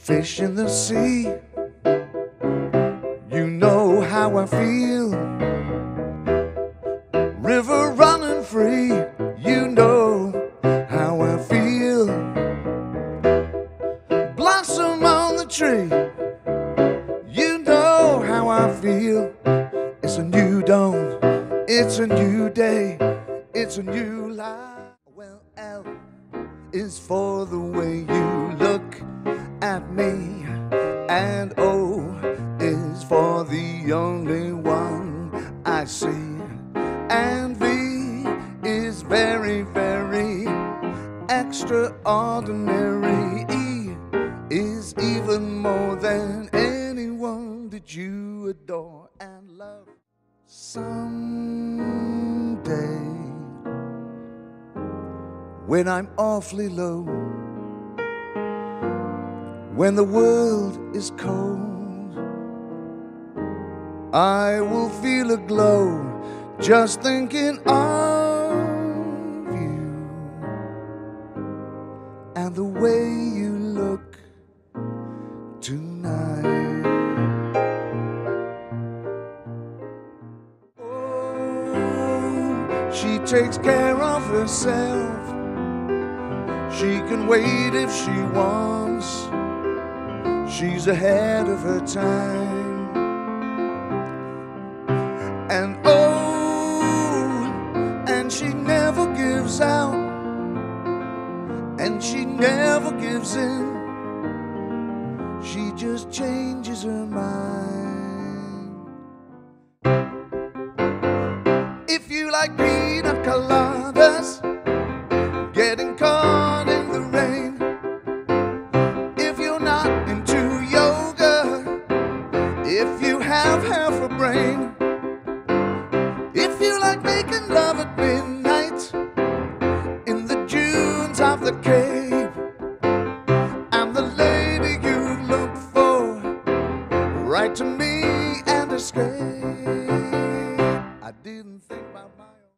fish in the sea. You know how I feel. River running free. You know how I feel. Blossom on the tree. You know how I feel. It's a new dawn. It's a new day. It's a new life. Well, L is for the way you look at me, and O is for the only one I see, and V is very, very extraordinary. E is even more than anyone that you adore and love. Someday when I'm awfully low, when the world is cold, I will feel a glow just thinking of you and the way you look tonight. Oh, she takes care of herself. She can wait if she wants. She's ahead of her time. And oh, and she never gives out. And she never gives in. She just changes her mind. If you like pina coladas, getting caught I didn't think about my